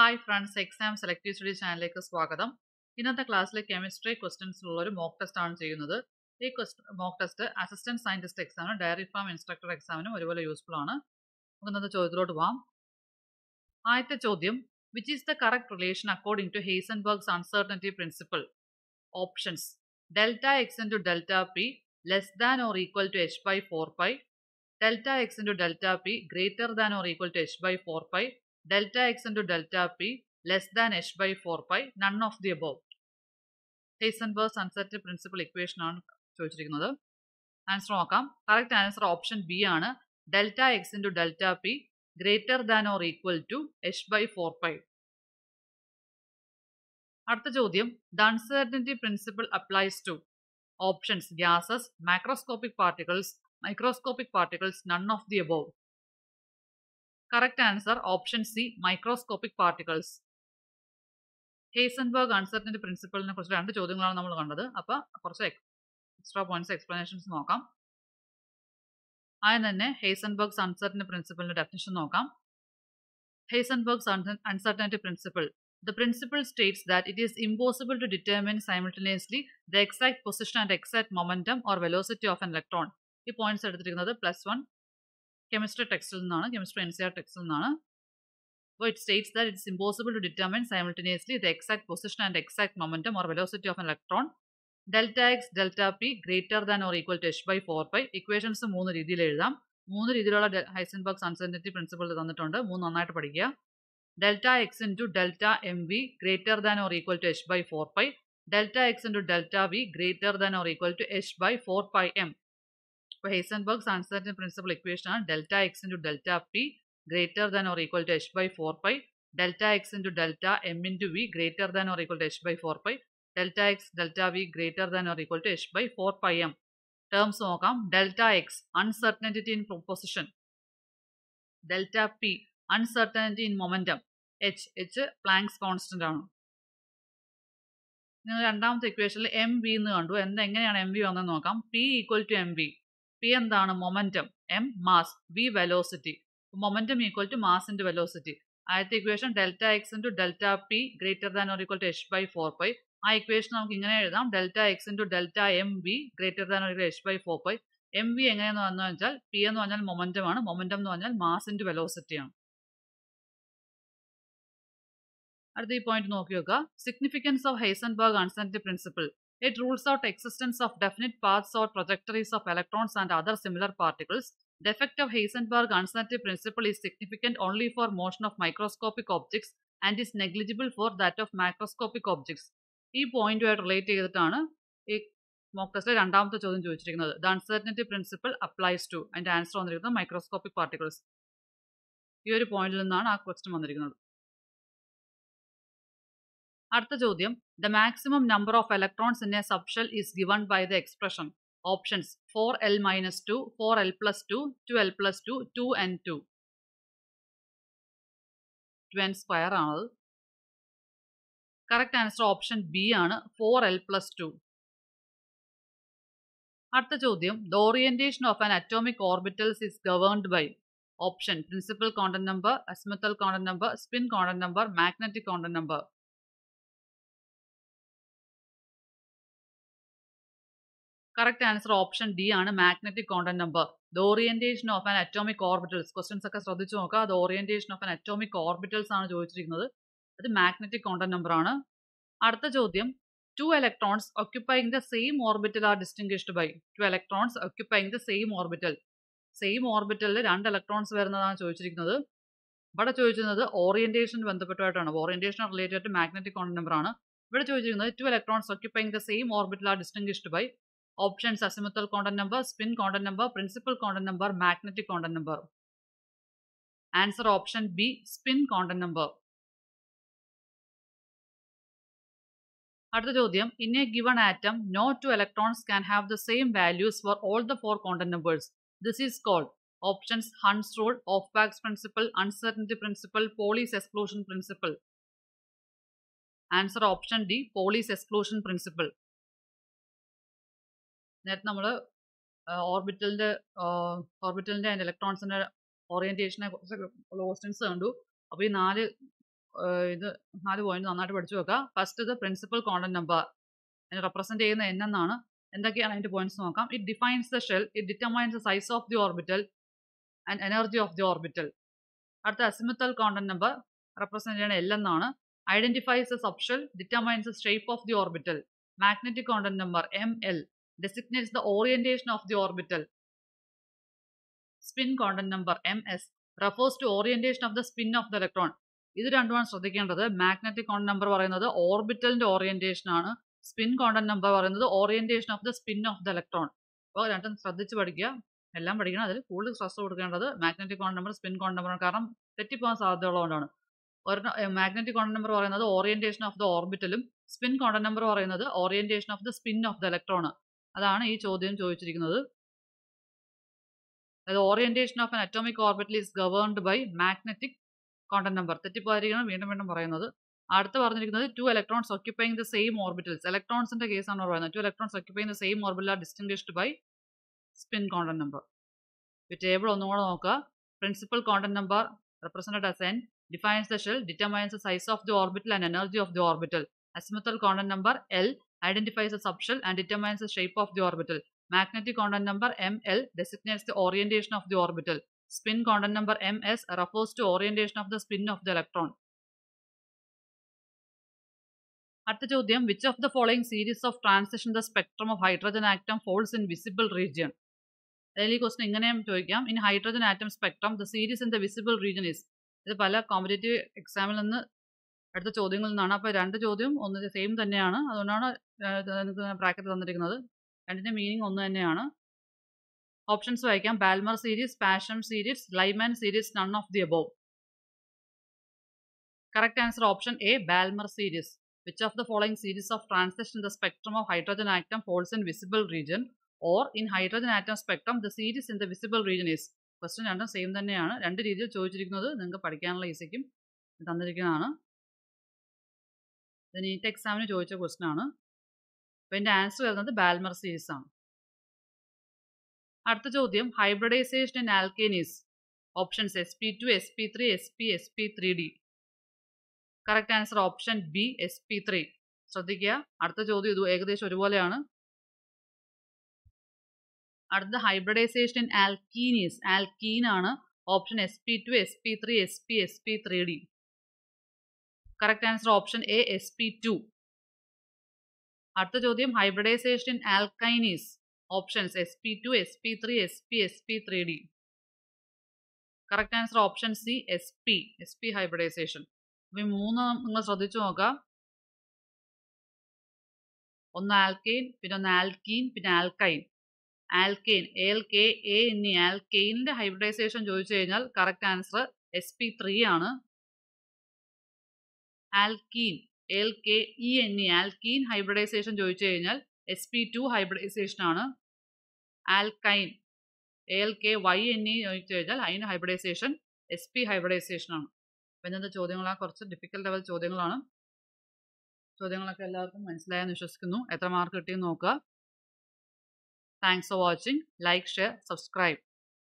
Hi friends exam selective study ചാനലിലേക്ക് സ്വാഗതം ഇന്നത്തെ ക്ലാസ്സിലെ കെമിസ്ട്രി ക്വസ്റ്റ്യൻസിലുള്ള ഒരു മോക്ക് ടെസ്റ്റ് ആണ് ചെയ്യുന്നത് ഈ quest mock test assistant scientist എക്സാമിനും dairy farm instructor എക്സാമിനും ഒരുപോലെ യൂസ്ഫുൾ ആണ് നമുക്ക് ഇന്നത്തെ ചോദ്യത്തിലോട്ട് പോവാം ആദ്യത്തെ ചോദ്യം which is the correct relation according to Berg's uncertainty principle options delta x into delta p less than or equal to h by four pi delta x into delta p greater than or equal to h by four pi delta x into delta p less than h by 4 pi, none of the above. Heisenberg uncertainty principle equation ആണ് ചോദിച്ചിരിക്കുന്നത് answer നോക്കാം correct answer option B ആണ് delta x into delta p greater than or equal to h by four pi അടുത്ത ചോദ്യം the uncertainty principle applies to options gases macroscopic particles microscopic particles none of the above correct answer option C microscopic particles Heisenberg അൺസർട്ടിൻ്റെ പ്രിൻസിപ്പളിനെ കുറിച്ച് രണ്ട് ചോദ്യങ്ങളാണ് നമ്മൾ കണ്ടത് അപ്പോൾ കുറച്ച് എക്സ്ട്രാ പോയിന്റ്സ് എക്സ്പ്ലനേഷൻസ് നോക്കാം ആദ്യം തന്നെ ഹേസൺബർഗ് അൺസർട്ടിൻ്റെ പ്രിൻസിപ്പളിൻ്റെ ഡെഫിനിഷൻ നോക്കാം Heisenberg അൺസർട്ടിൻ്റെ principle the principle states that it is impossible to determine simultaneously the exact position and exact momentum or velocity of an electron ഈ പോയിന്റ്സ് എടുത്തിരിക്കുന്നത് പ്ലസ് വൺ കെമിസ്ട്രി ടെക്സ്റ്റിൽ നിന്നാണ് chemistry N C R ടെക്സ്റ്റിൽ നിന്നാണ് അപ്പോൾ it states that it's impossible to determine simultaneously the exact position and exact momentum or velocity of an electron delta x delta p greater than or equal to h by four pi equations മൂന്ന് രീതിയിൽ എഴുതാം മൂന്ന് രീതിയിലുള്ള ഹൈസൻ Heisenberg അൺസെർണിറ്റി principal തന്നിട്ടുണ്ട് മൂന്ന് നന്നായിട്ട് പഠിക്കുക delta x into delta m v greater than or equal to h by four pi delta x into delta v greater than or equal to h by four pi m അപ്പോൾ Heisenberg uncertain principle equation ആണ് delta x into delta p greater than or equal to h by four pi delta x into delta m into v greater than or equal to h by four pi delta x delta v greater than or equal to h by four pi m terms നോക്കാം delta x uncertainty in proposition delta p uncertainty in momentum h h Planck's constant ആണ് നിങ്ങൾ രണ്ടാമത്തെ ഇക്വേഷനിൽ M V എന്ന് കണ്ടു എന്താ എങ്ങനെയാണ് M v വന്നത് നോക്കാം p equal to m v p എന്താണ് momentum m mass v velocity momentum equal to mass മാസിന്റെ velocity ആദ്യത്തെ equation delta x into delta p greater than or equal to h by four pi ആ equation നമുക്ക് ഇങ്ങനെ എഴുതാം delta x into delta m v greater than or equal h by four pi m v എങ്ങനെയെന്ന് പറഞ്ഞു വെച്ചാൽ P എന്ന് പറഞ്ഞാൽ momentum ആണ് മൊമെന്റം എന്ന് പറഞ്ഞാൽ മാസ് ഇൻറ്റു വെലോസിറ്റി ആണ് അടുത്ത ഈ പോയിന്റ് നോക്കി നോക്കുക significance of Heisenberg uncertainty principle It rules out existence of definite paths or trajectories of electrons and other similar particles. The effect of Heisenberg-uncertainty principle is significant only for motion of microscopic objects and is negligible for that of microscopic objects ഈ പോയിന്റുമായിട്ട് relate ചെയ്തിട്ടാണ് ഈ mock ടെസ്റ്റിലെ രണ്ടാമത്തെ ചോദ്യം ചോദിച്ചിരിക്കുന്നത് the uncertainty principle applies to അതിൻ്റെ answer വന്നിരിക്കുന്നത് microscopic particles ഈ ഒരു പോയിന്റിൽ നിന്നാണ് ആ ക്വസ്റ്റ്യൻ വന്നിരിക്കുന്നത് അടുത്ത ചോദ്യം the maximum number of The maximum number of electrons in a subshell is given by the expression options 4L minus two 4L plus 2, two plus 2, two 2N square ആണത് correct answer option B ആണ് four L plus two അടുത്ത ചോദ്യം the orientation of an atomic orbitals is governed by option principal quantum number azimuthal quantum number spin quantum number magnetic quantum number correct answer option D ആണ് magnetic quantum number the orientation of an atomic orbitals questions ഒക്കെ ശ്രദ്ധിച്ചു നോക്കുക അത് orientation of an atomic orbitals ആണ് ചോദിച്ചിരിക്കുന്നത് അത് magnetic content number ആണ് അടുത്ത ചോദ്യം two electrons occupying the same orbital are distinguished by two electrons occupying the same orbital same ഓർബിറ്റലിൽ രണ്ട് ഇലക്ട്രോൺസ് വരുന്നതാണ് ചോദിച്ചിരിക്കുന്നത് ഇവിടെ ചോദിച്ചിരുന്നത് orientation ബന്ധപ്പെട്ടായിട്ടാണ് orientation related to magnetic quantum number ആണ് ഇവിടെ ചോദിച്ചിരിക്കുന്നത് two electrons occupying the same orbital are distinguished by Options: azimuthal Condon number, spin Condon number, principal Condon number, magnetic Condon number. Answer option B, spin Condon number. At the Jodhiam, in a given atom, no two electrons can have the same values for all the four Condon numbers. This is called options Hund's rule, Hofbaugh's principle, uncertainty principle, Pauli's exclusion principle. Answer option D, Pauli's exclusion principle. നേരത്തെ നമ്മൾ ഓർബിറ്റലിന്റെ ഓർബിറ്റലിന്റെ ഇലക്ട്രോൺസിൻ്റെ ഇലക്ട്രോൺസിന്റെ ഓറിയന്റേഷനെ ഉള്ള questions കണ്ടു അപ്പോൾ ഈ നാല് ഇത് നാല് point നന്നായിട്ട് പഠിച്ചു വെക്കുക ഫസ്റ്റ് ഇത് പ്രിൻസിപ്പൽ കോണ്ടന്റ് നമ്പർ അതിന് റെപ്രസെന്റ് ചെയ്യുന്ന n എന്നാണ് എന്തൊക്കെയാണ് അതിൻ്റെ പോയിന്റ്സ് നോക്കാം it defines the shell it determines the size of the orbital and energy of the orbital അടുത്ത അസിമിത്തൽ കോണ്ടന്റ് നമ്പർ റെപ്രസെന്റ് ചെയ്യണ എൽ എന്നാണ് identifies the subshell determines the shape of the orbital magnetic quantum number M L designates the orientation of the orbital. Spin content number ms refers to orientation of the spin of the electron. ഇത് രണ്ടുമാണ് ശ്രദ്ധിക്കേണ്ടത് magnetic content number പറയുന്നത് ഓർബിറ്റലിന്റെ orientation ആണ് spin content number പറയുന്നത് orientation of the spin of the electron അപ്പോൾ രണ്ടും ശ്രദ്ധിച്ച് പഠിക്കുക എല്ലാം പഠിക്കണം അതിൽ കൂടുതൽ സ്ട്രെസ് കൊടുക്കേണ്ടത് magnetic quantum number spin quantum number കാരണം തെറ്റിപ്പോകാൻ സാധ്യതയുള്ളതുകൊണ്ടാണ് മാഗ്നറ്റിക് കോണ്ടന്റ് നമ്പർ പറയുന്നത് ഓറിയന്റേഷൻ ഓഫ് ദ ഓർബിറ്റലും സ്പിൻ കോണ്ടന്റ് നമ്പർ പറയുന്നത് orientation of the spin of the electron അതാണ് ഈ ചോദ്യം ചോദിച്ചിരിക്കുന്നത് അതായത് orientation of an atomic orbital is governed by magnetic quantum number തെറ്റിപ്പോയിരിക്കണം വീണ്ടും വീണ്ടും പറയുന്നത് അടുത്ത് പറഞ്ഞിരിക്കുന്നത് two electrons occupying the same orbitals ഇലക്ട്രോൺസിന്റെ കേസാണ് പറയുന്നത് two electrons occupying the same orbital are distinguished by spin quantum number table ഒന്നുകൂടെ നോക്കുക principal quantum number represented as defines defines the shell, determines the size of the orbital and energy of the orbital. Azimuthal number L L identifies the subshell and determines the shape of the orbital. Magnetic content number ML designates the orientation of the orbital. Spin content number MS refers to orientation of the spin of the electron. അടുത്ത ചോദ്യം which of the following series of transition the spectrum of hydrogen atom falls in visible region അല്ലെങ്കിൽ ഈ question ഇങ്ങനെയും ചോദിക്കാം in hydrogen atom spectrum the series in the visible region is ഇത് പല competitive എക്സാമിൽ നിന്ന് അടുത്ത ചോദ്യങ്ങളിൽ നിന്നാണ് അപ്പോൾ രണ്ട് ചോദ്യം ഒന്ന് സെയിം തന്നെയാണ് അതുകൊണ്ടാണ് ബ്രാക്കറ്റ് തന്നിരിക്കുന്നത് രണ്ടിൻ്റെ മീനിങ് ഒന്ന് തന്നെയാണ് ഓപ്ഷൻസ് വായിക്കാം Balmer series Paschen series Lyman series none of the above correct answer option A Balmer series which of the following series of transition in the spectrum of hydrogen atom falls in visible region or in hydrogen atom spectrum the series in the visible region is question രണ്ടും same തന്നെയാണ് രണ്ട് രീതിയിൽ ചോദിച്ചിരിക്കുന്നത് നിങ്ങൾക്ക് പഠിക്കാനുള്ള ഈസിക്കും തന്നിരിക്കുന്നതാണ് NEET എക്സാമിന് e e ചോദിച്ച ക്വസ്റ്റൻ ആണ് അപ്പോൾ എൻ്റെ ആൻസർ വരുന്നത് ബാൽമർ സീരീസ് ആണ് അടുത്ത ചോദ്യം hybridization and alkanes options S P two S P three S P S P three D correct answer option B S P three ശ്രദ്ധിക്കുക അടുത്ത ചോദ്യം ഇത് ഏകദേശം ഒരുപോലെയാണ് അടുത്ത ഹൈബ്രിഡൈസേഷൻ ഇൻ ആൽക്കീനീസ് ആൽക്കീൻ ആണ് option S P two S P three S P S P three D correct answer option A S P two അടുത്ത ചോദ്യം hybridization in alkynes options S P two S P three s p s p three d correct answer option C s p s p hybridisation അപ്പം മൂന്ന് നിങ്ങൾ ശ്രദ്ധിച്ചു നോക്കാം ഒന്ന് alkane പിന്നെ ഒന്ന് ആൽക്കീൻ പിന്നെ alkyne alkane L K A എന്നീ ആൽക്കെയിനിൻ്റെ ഹൈബ്രഡൈസേഷൻ ചോദിച്ചു കഴിഞ്ഞാൽ correct answer S P three ആണ് alkene L K E N E alkene hybridisation ചോദിച്ചു കഴിഞ്ഞാൽ എസ് പി ടു ഹൈബ്രിഡൈസേഷൻ ആണ് alkyne L K Y N E ചോദിച്ചു കഴിഞ്ഞാൽ അതിന് ഹൈബ്രിഡൈസേഷൻ എസ് പി ഹൈബ്രിഡൈസേഷൻ ആണ് അപ്പം ഇന്നത്തെ ചോദ്യങ്ങളാണ് കുറച്ച് ഡിഫിക്കൽട്ട് ലെവൽ ചോദ്യങ്ങളാണ് ചോദ്യങ്ങളൊക്കെ എല്ലാവർക്കും മനസ്സിലായെന്ന് വിശ്വസിക്കുന്നു എത്ര മാർക്ക് കിട്ടിയെന്ന് നോക്കുക thanks for watching like share subscribe